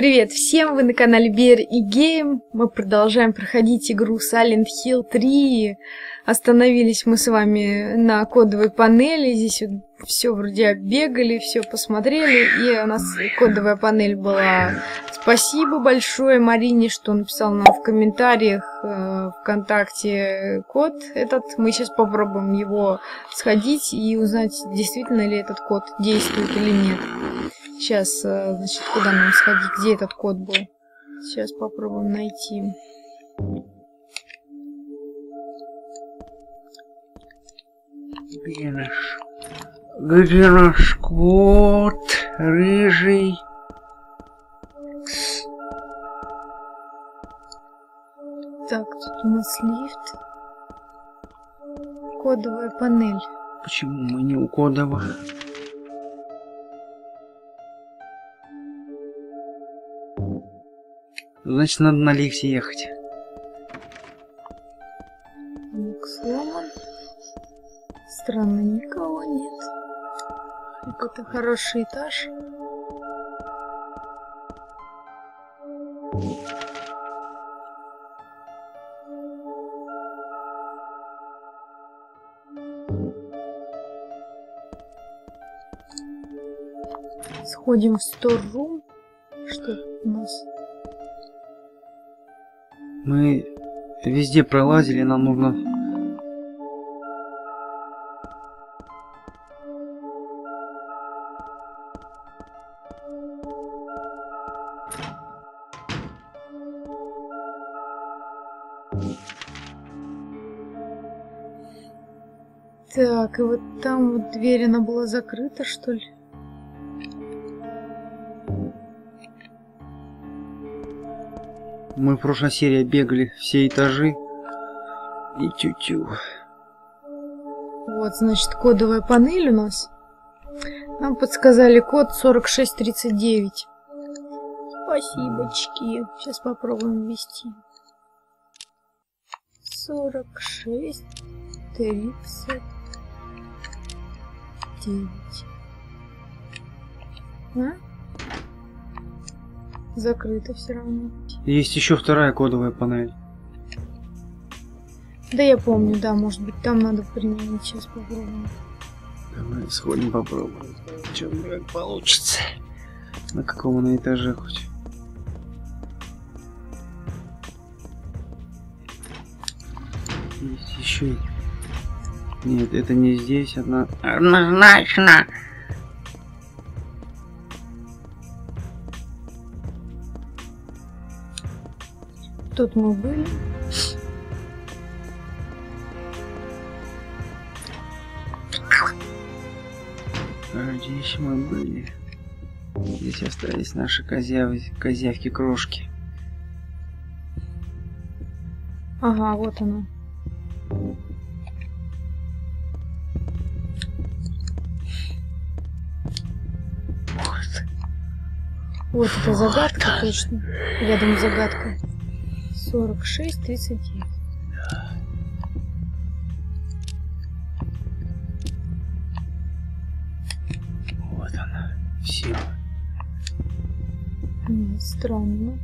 Привет всем, вы на канале Bear и Game. Мы продолжаем проходить игру Silent Hill 3. Остановились мы с вами на кодовой панели. Здесь вот все вроде оббегали, все посмотрели. И у нас кодовая панель была. Спасибо большое Марине, что написал нам в комментариях э, ВКонтакте код этот. Мы сейчас попробуем его сходить и узнать, действительно ли этот код действует или нет. Сейчас, э, значит, куда нам сходить? Где этот код был? Сейчас попробуем найти. Где наш... Где наш кот? Рыжий? Так, тут у нас лифт. Кодовая панель. Почему мы не у кодовых? Значит, надо на лифте ехать. Замок сломан. Странно, никого нет. Какой-то хороший этаж. Сходим в сторрум. Что у нас? Мы везде пролазили, нам нужно... Так, и вот там вот дверь, она была закрыта, что ли? Мы в прошлой серии бегали все этажи. И тю-тю. Вот, значит, кодовая панель у нас. Нам подсказали код 4639. Спасибочки. Сейчас попробуем ввести. 46 39. А? Закрыто все равно. Есть еще вторая кодовая панель. Да я помню, да, может быть там надо применить. Сейчас попробуем. Давай сходим попробуем. Чем как получится. На каком на этаже хоть. Есть еще. Нет, это не здесь, одна. Однозначно. Тут мы были. Здесь мы были. Здесь остались наши козяв... козявки-крошки. Ага, вот она. Вот. Вот это загадка точно. Рядом загадка. 46, 39. Вот она. М, Странно.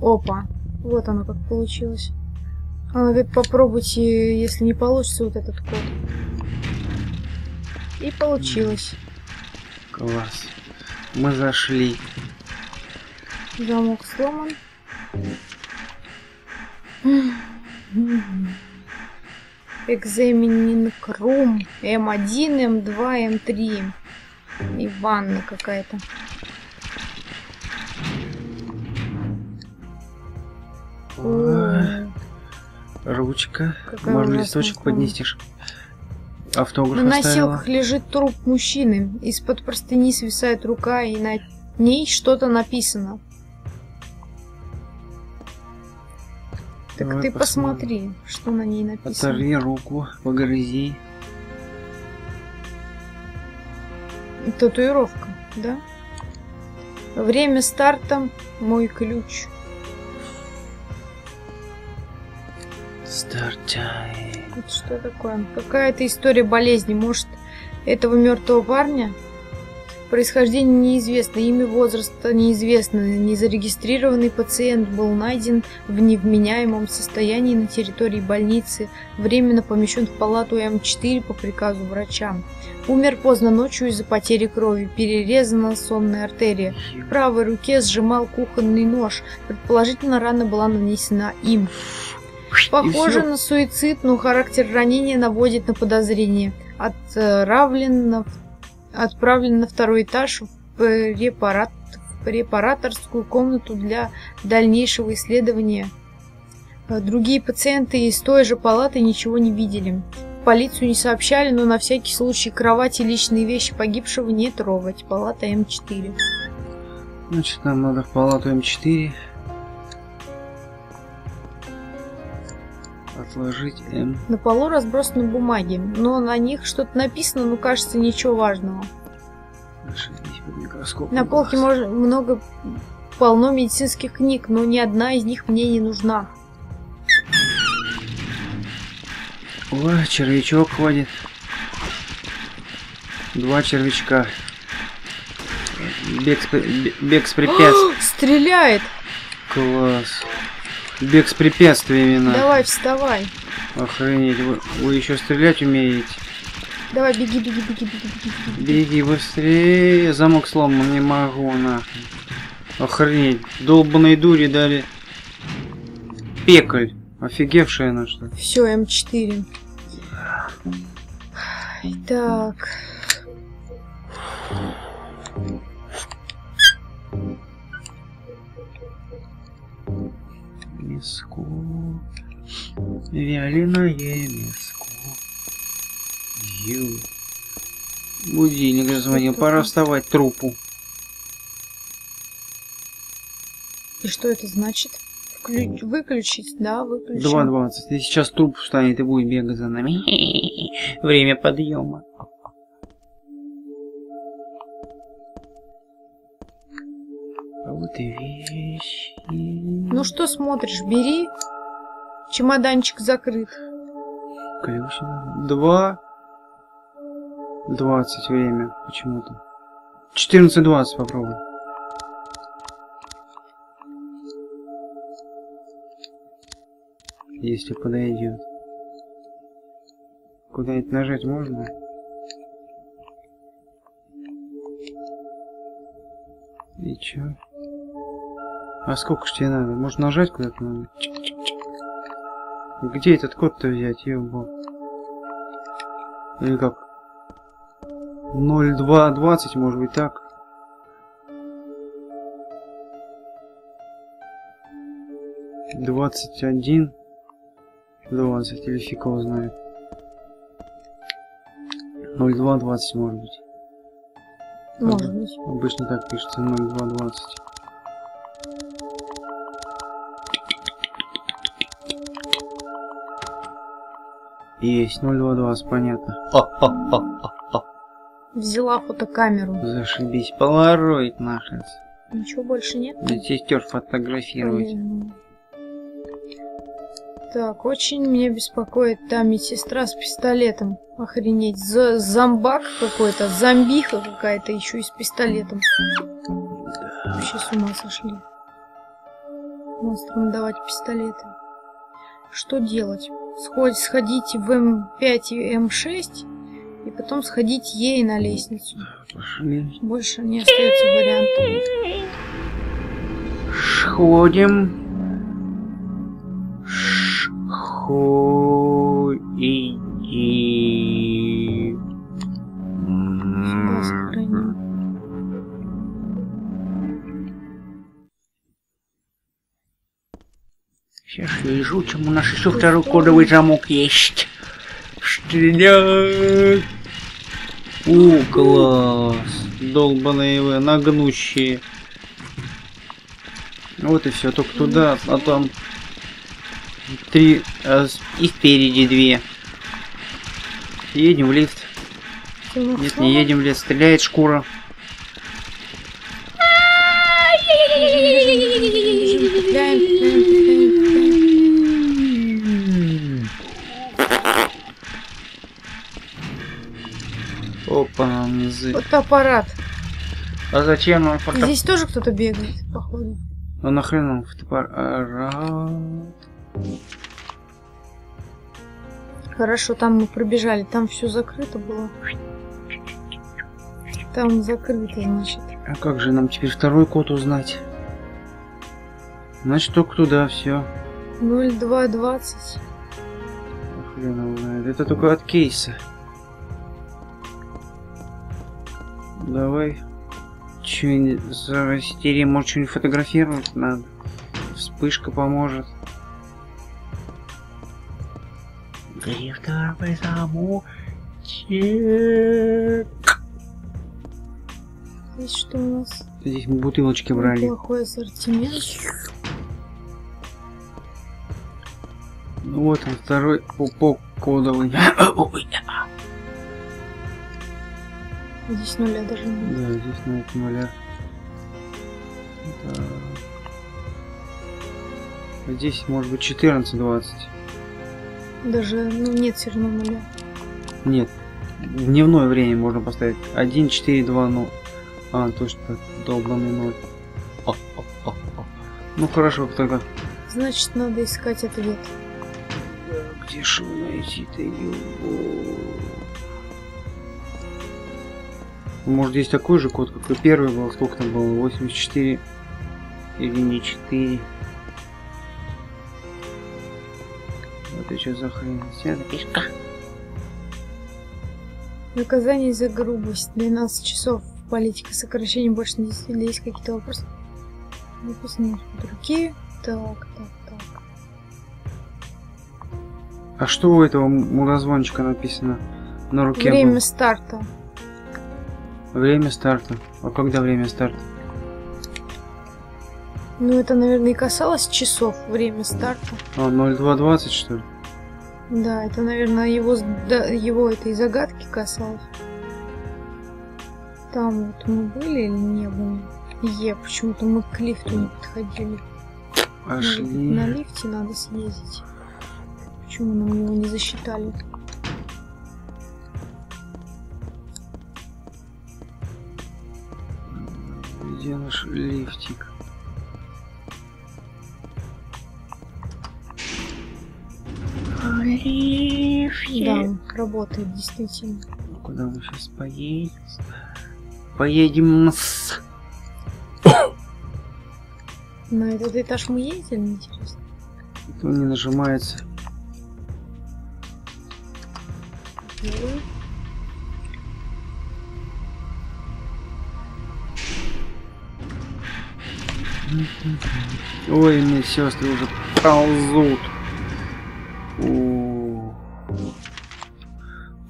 Опа, вот оно как получилось. Она говорит, попробуйте, если не получится, вот этот код. И получилось. Класс. Мы зашли. Замок сломан. Экзаменинг рум. М1, М2, М3. И ванна какая-то. Ручка. Какая Можно ужасная листочек ж- Автограф На оставила. носилках лежит труп мужчины. Из-под простыни свисает рука, и на ней что-то написано. Так Давай ты посмотрим. посмотри, что на ней написано. Оторви руку, погрызи. Татуировка, да? Время старта – мой ключ. Это что такое? Какая-то история болезни. Может, этого мертвого парня? Происхождение неизвестно, имя возраста неизвестно. Незарегистрированный пациент был найден в невменяемом состоянии на территории больницы, временно помещен в палату М4 по приказу врача. Умер поздно ночью из-за потери крови, перерезана сонная артерия. В правой руке сжимал кухонный нож. Предположительно, рана была нанесена им. Похоже на суицид, но характер ранения наводит на подозрение. Отравлен на- отправлен на второй этаж в, препарат, препараторскую комнату для дальнейшего исследования. Э, Другие пациенты из той же палаты ничего не видели. В полицию не сообщали, но на всякий случай кровать и личные вещи погибшего не трогать. Палата М4. Значит, нам надо в палату М4. Отложить М. На полу разбросаны бумаги, но на них что-то написано, но кажется ничего важного. На полке можно много полно медицинских книг, но ни одна из них мне не нужна. О, червячок ходит. Два червячка. Бег с, бег с препятствиями. Стреляет! Класс. Бег с препятствиями на. Давай, вставай. Охренеть, вы, вы еще стрелять умеете. Давай, беги, беги, беги, беги, беги, беги. Беги быстрее, замок сломан, не могу, нахуй. Охренеть, долбаной дури дали. Пекль. Офигевшая она что? Все, М4. Так. Мяско. Вяленое мяско. Ю. Будильник звонил, пора вставать трупу. И что это значит? Вклю- Выключить? Да, выключить. 2.20. И сейчас труп встанет и будет бегать за нами. Время подъема. Вот и вещи. Ну что смотришь, бери. Чемоданчик закрыт. Ключ. Два. Двадцать время почему-то. Четырнадцать двадцать попробуй. Если подойдет. Куда-нибудь нажать можно? И чё? А сколько ж тебе надо? Может нажать куда-то надо? Где этот код-то взять, ёбал? Или как? 0220, может быть так? Двадцать один, двадцать или фиг его знает. Ноль два двадцать может быть. Может быть. Обычно так пишется 0220. Есть 0220, понятно. Взяла фотокамеру. Зашибись. Полароид нахрен. Ничего больше нет? Сестер фотографировать. Понятно. Так, очень меня беспокоит та медсестра с пистолетом. Охренеть, за зомбак какой-то, зомбиха какая-то еще и с пистолетом. Вообще с ума сошли. Монстрам давать пистолеты. Что делать? Сходить, сходить в М5 и М6 и потом сходить ей на лестницу. Пошли. Больше не остается вариантов. Сходим. Сходи. Сейчас я изучим, у нас еще второй кодовый замок есть. Стрелять! О, класс! Долбаные вы, нагнущие. Вот и все, только туда, а там три, а и впереди две. Едем в лифт. Нет, не едем в лифт, стреляет шкура. З. Фотоаппарат. А зачем нам фото... Здесь тоже кто-то бегает, походу. Ну нахрен нам фотоаппарат? Хорошо, там мы пробежали, там все закрыто было. Там закрыто, значит. А как же нам теперь второй код узнать? Значит, только туда все. 0220. Хрен знает. Это только от кейса. Давай. Что-нибудь зарастерим, может что-нибудь фотографировать надо. Вспышка поможет. Грифтовый замочек. Здесь что у нас? Здесь мы бутылочки брали. Неплохой ассортимент. Ну вот он, второй пупок кодовый. Здесь нуля даже нет. Да, здесь это нуля. Так. А Здесь может быть 14-20. Даже, ну нет все равно нуля. Нет. Дневное время можно поставить. 1, 4, 2, 0. А, точно, долбанный 0. О, о, о, о. Ну хорошо, тогда. Значит, надо искать ответ. Где ж его найти-то его? Может здесь такой же код, как и первый был. Сколько там было? 84 или не 4? Вот это что за хрень? Записка. Наказание за грубость. 12 часов. Политика сокращения больше не 10 Или есть какие-то вопросы? Написано от руки. Так, так, так. А что у этого мудозвончика написано на руке? Время было? старта. Время старта. А когда время старта? Ну, это, наверное, и касалось часов время старта. А, 0220 что ли? Да, это, наверное, его, да, его этой загадки касалось. Там вот мы были или не были? Е, почему-то мы к лифту не подходили. Пошли. на лифте надо съездить. Почему нам его не засчитали? Где наш лифтик? Да, работает действительно. Ну, Куда мы сейчас поедем? Поедем с... На этот этаж мы ездили, интересно? Это не нажимается. Ой, мне сестры уже ползут. О.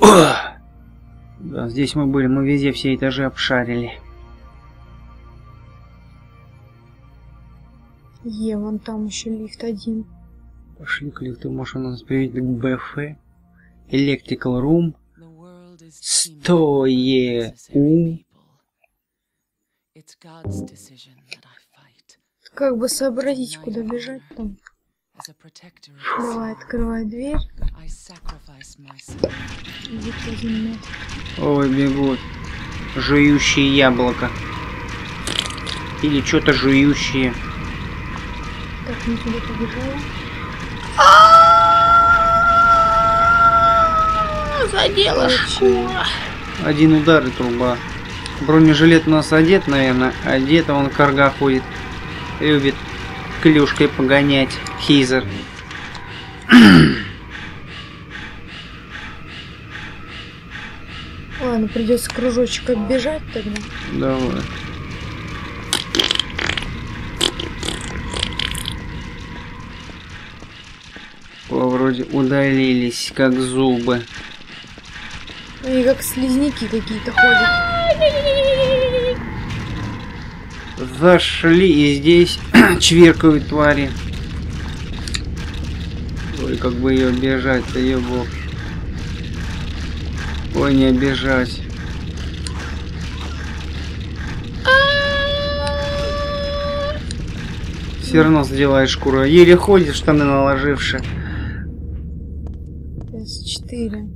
О! Да, здесь мы были, мы везде все этажи обшарили. Е, вон там еще лифт один. Пошли к лифту, может он нас приведет к БФ. Electrical Room. Стое у. Как бы сообразить, куда бежать там. Давай, открывай дверь. Ой, бегут. Жующие яблоко. Или что-то жующие. Так, не туда побежала. Задела шкура. Один удар и труба. Бронежилет у нас одет, наверное. Одет, а он карга ходит. Любит клюшкой погонять. Хизер. Ладно, придется кружочек оббежать тогда. Давай. О, вроде удалились, как зубы. Они как слизняки какие-то ходят. Зашли и здесь чверкают твари. Ой, как бы ее обижать-то, ебок. Ой, не обижать. Все равно сделаешь шкуру. Еле ходишь, штаны наложивши. С4.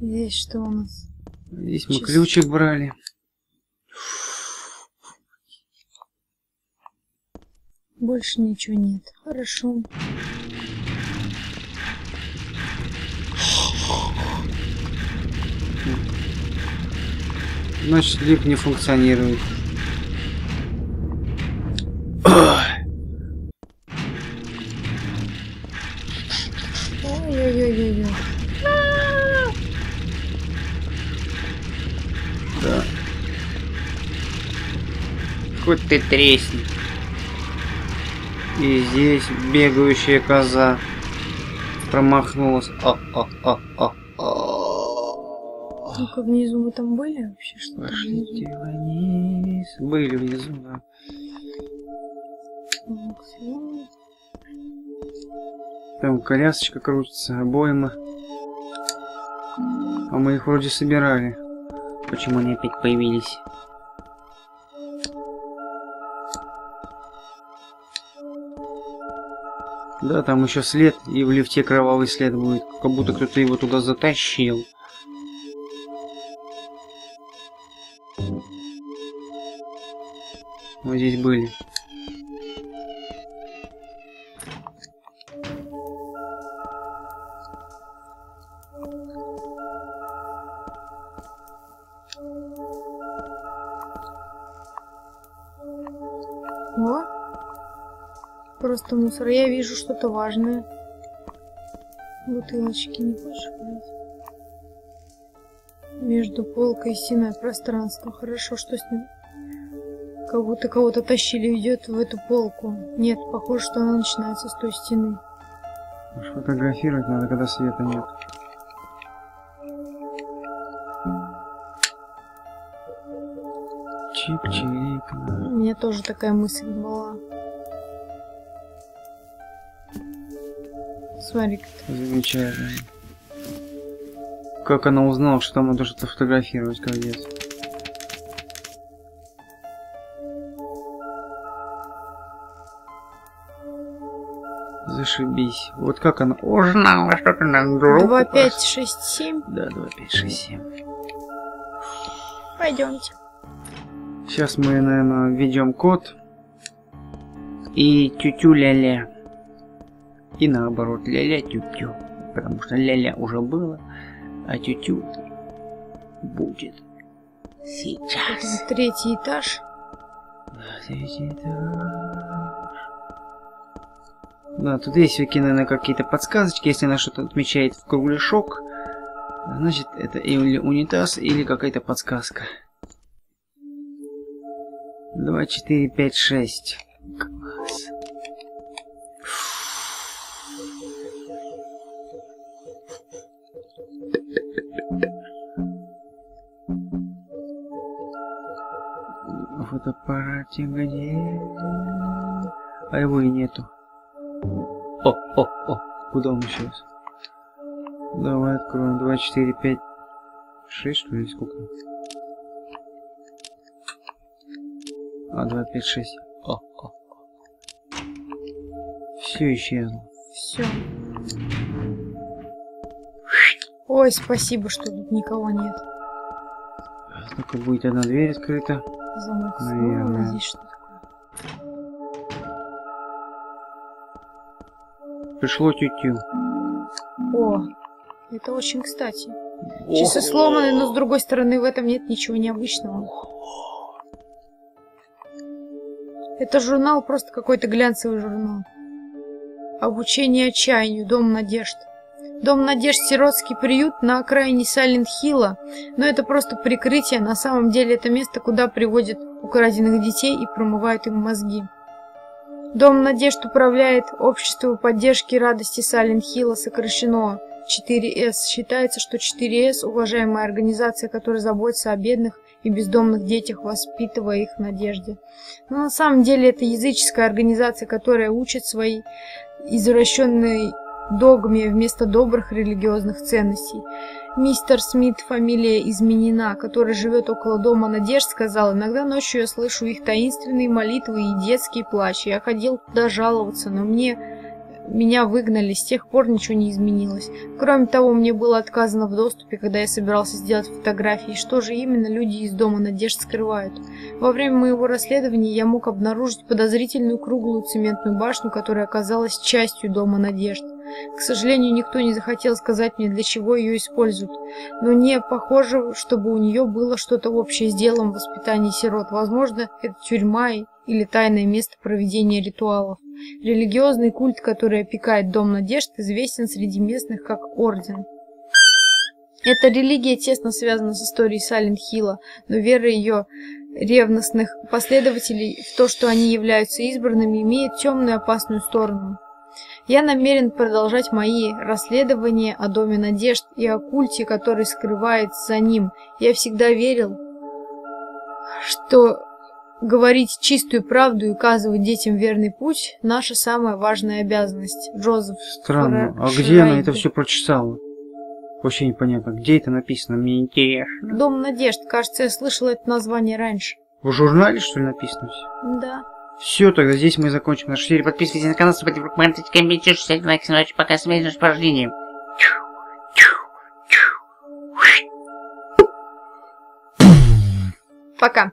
Здесь что у нас? Здесь мы Чис- ключик брали. Больше ничего нет. Хорошо. Значит, лифт не функционирует. Ой-ой-ой-ой-ой. Да. Хоть ты тресни. И здесь бегающая коза промахнулась. А, а, а, а, а. Ну-ка, внизу мы там были вообще? Что внизу? Пошлите вниз. Были внизу, да. Там колясочка крутится, обойма. А мы их вроде собирали. Почему они опять появились? Да, там еще след, и в лифте кровавый след будет, как будто кто-то его туда затащил. Мы здесь были. Просто мусор. Я вижу что-то важное. Бутылочки не хочешь брать? Между полкой и стеной пространство. Хорошо, что с ним? Как будто кого-то тащили, идет в эту полку. Нет, похоже, что она начинается с той стены. Уж Фотографировать надо, когда света нет. Чик-чирик. У меня тоже такая мысль была. Смотри, Замечательно. Как она узнала, что там надо что-то фотографировать, капец. Зашибись. Вот как она узнала, что ты на дорогу 2, 5, пас- 6, 7. Да, 2, 5, 6, 7. Пойдемте. Сейчас мы, наверное, введем код. И тютю ля-ля. И наоборот, ля-ля тютю. Потому что ля-ля уже было, а тютю будет. Сейчас. Это третий этаж. Третий этаж. Да, тут есть всякие, наверное, какие-то подсказочки. Если она что-то отмечает в кругляшок, значит, это или унитаз, или какая-то подсказка. 2, 4, 5, 6. Класс. Фотоаппарате где? А его и нету. О, о, о, куда он исчез? Давай откроем. 2, 4, 5, 6, что ли, сколько? А, 2, 5, 6. О, о, о. Все исчезло. Все. Ой, спасибо, что тут никого нет. Только будет одна дверь открыта. Замок. Наверное. Здесь что такое? Пришло тютю. О, это очень кстати. Часы сломаны, но с другой стороны в этом нет ничего необычного. Это журнал, просто какой-то глянцевый журнал. Обучение отчаянию, Дом надежд. Дом надежд сиротский приют на окраине Сайлент-Хилла, но это просто прикрытие, на самом деле это место, куда приводят украденных детей и промывают им мозги. Дом надежд управляет Общество поддержки и радости Сайлент-Хилла, сокращено 4С. Считается, что 4С – уважаемая организация, которая заботится о бедных и бездомных детях, воспитывая их в надежде. Но на самом деле это языческая организация, которая учит свои извращенные догме вместо добрых религиозных ценностей. Мистер Смит, фамилия изменена, который живет около дома Надежд, сказал, иногда ночью я слышу их таинственные молитвы и детский плач. Я ходил туда жаловаться, но мне меня выгнали, с тех пор ничего не изменилось. Кроме того, мне было отказано в доступе, когда я собирался сделать фотографии. Что же именно люди из Дома Надежд скрывают? Во время моего расследования я мог обнаружить подозрительную круглую цементную башню, которая оказалась частью Дома Надежд. К сожалению, никто не захотел сказать мне, для чего ее используют. Но не похоже, чтобы у нее было что-то общее с делом воспитания сирот. Возможно, это тюрьма или тайное место проведения ритуалов. Религиозный культ, который опекает Дом Надежд, известен среди местных как Орден. Эта религия тесно связана с историей Сайлент Хилла, но вера ее ревностных последователей в то, что они являются избранными, имеет темную опасную сторону. Я намерен продолжать мои расследования о Доме Надежд и о культе, который скрывается за ним. Я всегда верил, что говорить чистую правду и указывать детям верный путь – наша самая важная обязанность. Джозеф Странно. А Фра- где она это все прочесала? Вообще непонятно. Где это написано? Мне интересно. Дом Надежд. Кажется, я слышала это название раньше. В журнале, что ли, написано все? Да. Все, тогда здесь мы закончим наш эфир. Подписывайтесь на канал, ставьте комментарии, комментируйте, ставьте лайки, ночь, пока связь с порождением. Пока.